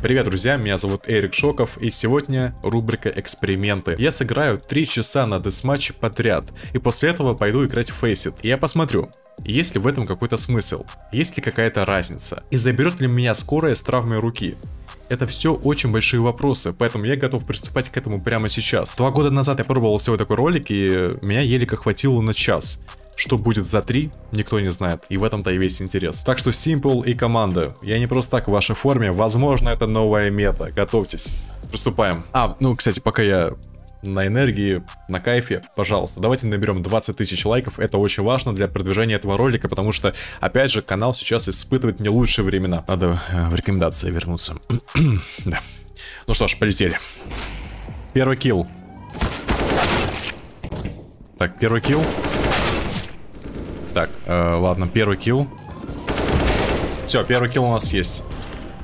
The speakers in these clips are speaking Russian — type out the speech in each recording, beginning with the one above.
Привет, друзья, меня зовут Эрик Шоков, и сегодня рубрика «Эксперименты». Я сыграю 3 часа на десматче подряд, и после этого пойду играть в Faceit. И я посмотрю, есть ли в этом какой-то смысл, есть ли какая-то разница, и заберет ли меня скорая с травмой руки. Это все очень большие вопросы, поэтому я готов приступать к этому прямо сейчас. Два года назад я пробовал сделать такой ролик, и меня еле хватило на час. Что будет за 3, никто не знает, и в этом-то и весь интерес. Так что Simple и команда, я не просто так в вашей форме, возможно это новая мета, готовьтесь. Приступаем. А, ну, кстати, пока я на энергии, на кайфе, пожалуйста, давайте наберем 20 тысяч лайков, это очень важно для продвижения этого ролика, потому что, опять же, канал сейчас испытывает не лучшие времена. Надо э, в рекомендации вернуться. да. Ну что ж, полетели. Первый килл. Так, первый килл. Так, э, ладно, первый килл. Все, первый килл у нас есть.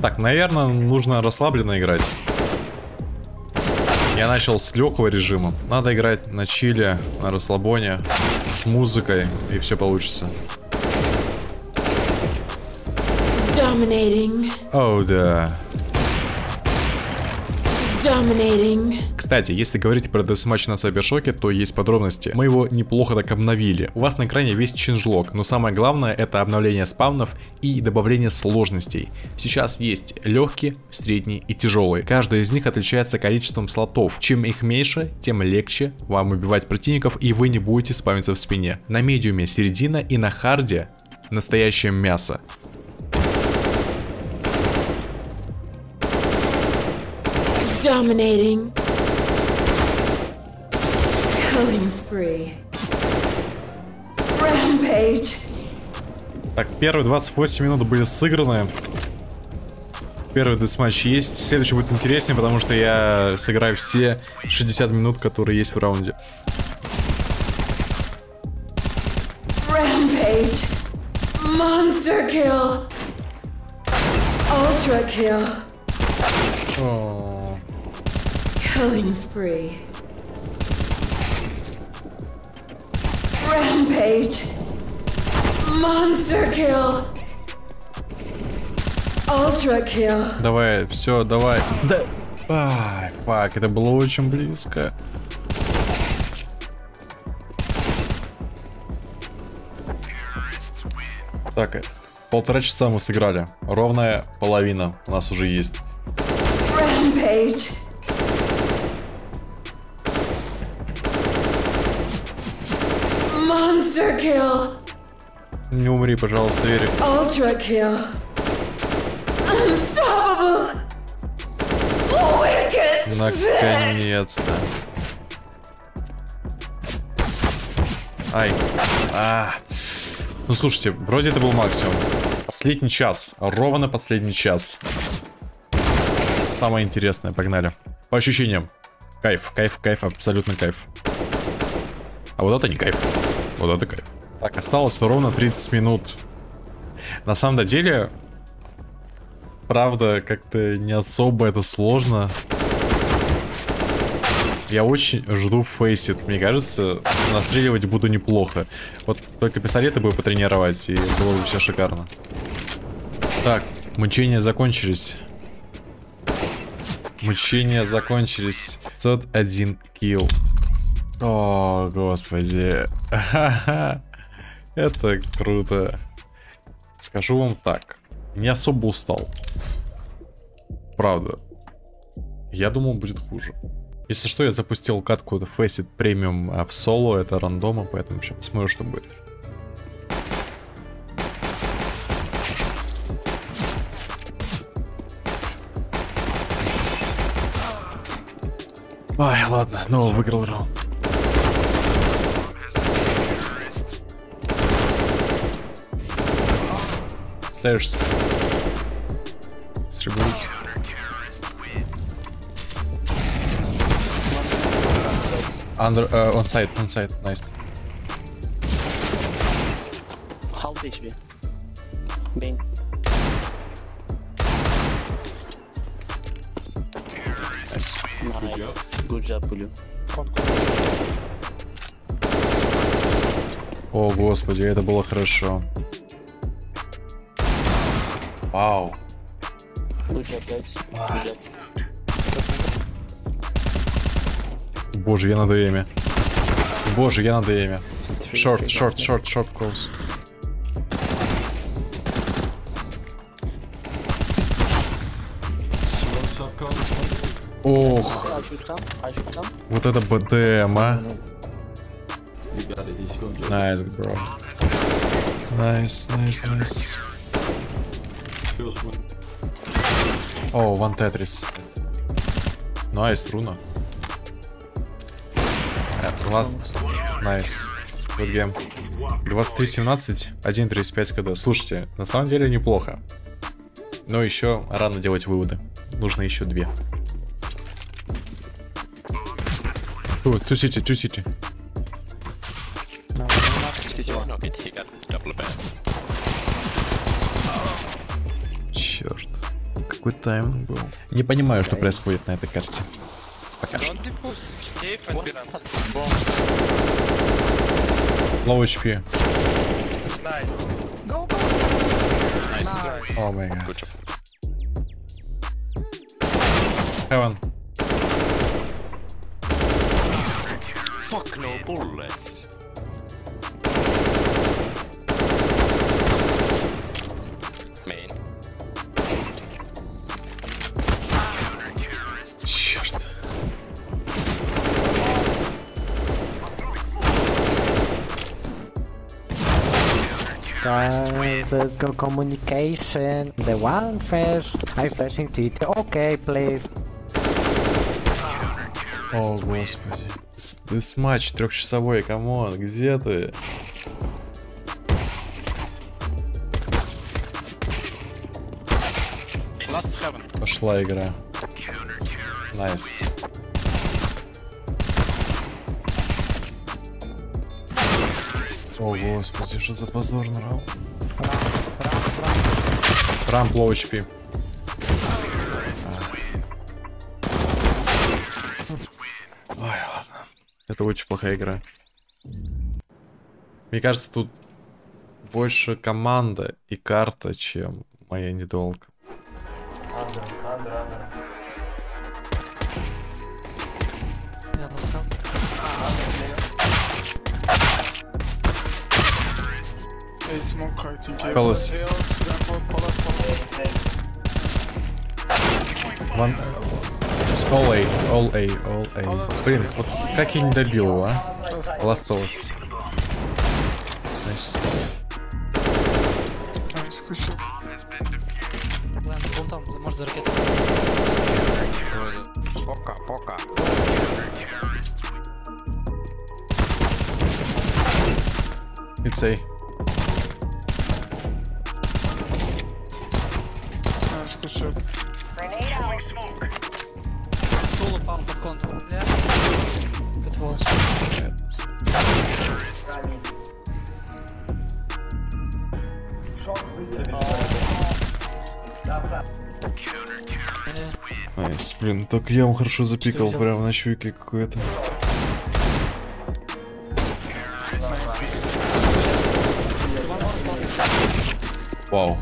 Так, наверное, нужно расслабленно играть. Я начал с легкого режима. Надо играть на чиле, на расслабоне, с музыкой, и все получится. О, oh, да. Кстати, если говорить про десматч на Сайбершоке, то есть подробности. Мы его неплохо так обновили. У вас на экране весь чинжлог, но самое главное это обновление спавнов и добавление сложностей. Сейчас есть легкие, средние и тяжелые. Каждая из них отличается количеством слотов. Чем их меньше, тем легче вам убивать противников и вы не будете спавниться в спине. На медиуме середина и на харде настоящее мясо. Dominating. Killing spree. Rampage. Так, первые 28 минут были сыграны. Первый десматч есть. Следующий будет интереснее, потому что я сыграю все 60 минут, которые есть в раунде. Rampage. Monster kill. Ultra kill. Oh. Killing spree. Rampage. Monster kill. Ultra kill. Давай, все, давай. Да. Ай, фак, это было очень близко. Так, полтора часа мы сыграли. Ровная половина у нас уже есть. Rampage. Monster kill. Не умри, пожалуйста, Эрик. Ultra kill. Unstoppable. Wicked Наконец-то. Ай. А. Ну слушайте, вроде это был максимум. Последний час. Ровно последний час. Самое интересное, погнали. По ощущениям. Кайф, кайф, кайф, абсолютно кайф. А вот это не кайф. Вот это кайф. Так, осталось ровно 30 минут. На самом деле, правда, как-то не особо это сложно. Я очень жду фейсит. Мне кажется, настреливать буду неплохо. Вот только пистолеты бы потренировать, и было бы все шикарно. Так, мучения закончились. Мучения закончились. 501 килл. О, господи. Это круто. Скажу вам так. Не особо устал. Правда. Я думал, будет хуже. Если что, я запустил катку Faceit Premium а в соло, это рандома, поэтому сейчас посмотрю, что будет. Ой, ладно, ну выиграл раунд. Stairs. Distribute. Under, uh, on side, on side, nice. Half HP. Main. Nice. Nice. Good job, Blue. О, господи, это было хорошо. Вау. Good job. Боже, я на ДМе. Боже, я на ДМе. Шорт, шорт, шорт, шорт, close. Ох, вот это БДМ, а. Найс, бро. Найс, найс, найс. Feels one. О, ван Тетрис. Найс, руна. Ласт. Найс. Good game. 23-17, 1.35 КД. Слушайте, на самом деле неплохо. Но еще рано делать выводы. Нужно еще две. Ту, ту сити, ту сити. No, Какой тайм был. Не понимаю, что происходит на этой карте. Пока что. Low HP. О май гад. Heaven. Fuck no bullets. Guys, let's go communication. The one flash, I flashing TT. Okay, please. О, господи. This матч трехчасовой, come on, где ты? Пошла игра. Nice. О, господи, что за позор на раунд. Рамп low HP. Ой, ладно. Это очень плохая игра. Мне кажется, тут больше команда и карта, чем моя недолга. Ван... с All A, all A, all A. Блин, вот как я не добил его, а? Last Palace. Nice, там, может за ракетой. Пока, пока. It's A. Shot. Стул упал под контур. Good was. Найс, блин, только я ему хорошо запикал прям на щеке какой-то. Вау.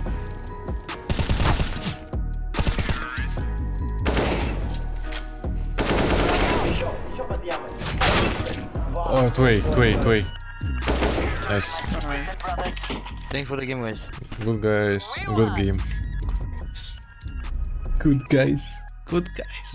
Oh, tu tu tu Nice. Thanks for the game, guys. Good guys. Good game. Good guys. Good guys.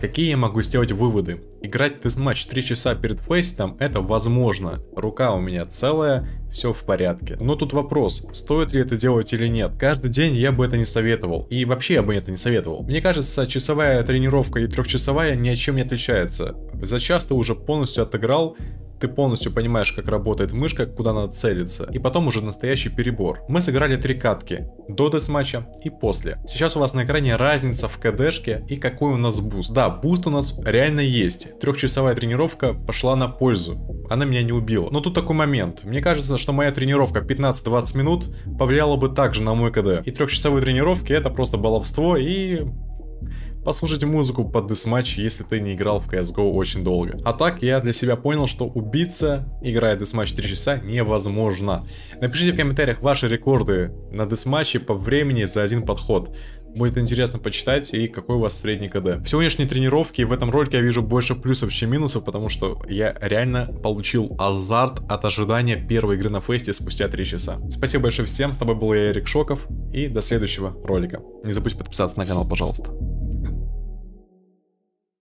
Какие я могу сделать выводы? Играть тест-матч 3 часа перед фейстом это возможно. Рука у меня целая, все в порядке. Но тут вопрос, стоит ли это делать или нет. Каждый день я бы это не советовал. И вообще я бы это не советовал. Мне кажется, часовая тренировка и трехчасовая ни о чем не отличается. За час ты уже полностью отыграл, ты полностью понимаешь, как работает мышка, куда надо целиться, и потом уже настоящий перебор. Мы сыграли три катки, до десматча и после. Сейчас у вас на экране разница в КДшке и какой у нас буст. Да, буст у нас реально есть. Трехчасовая тренировка пошла на пользу. Она меня не убила. Но тут такой момент. Мне кажется, что моя тренировка 15-20 минут повлияла бы также на мой КД. И трехчасовые тренировки это просто баловство и послушайте музыку под десматч, если ты не играл в CSGO очень долго. А так, я для себя понял, что убиться, играя десматч 3 часа, невозможно. Напишите в комментариях ваши рекорды на десматче по времени за один подход. Будет интересно почитать и какой у вас средний КД. В сегодняшней тренировке в этом ролике я вижу больше плюсов, чем минусов, потому что я реально получил азарт от ожидания первой игры на фесте спустя 3 часа. Спасибо большое всем, с тобой был я, Эрик Шоков, и до следующего ролика. Не забудь подписаться на канал, пожалуйста.